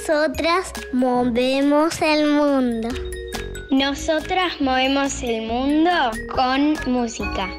Nosotras movemos el mundo. Nosotras movemos el mundo con música.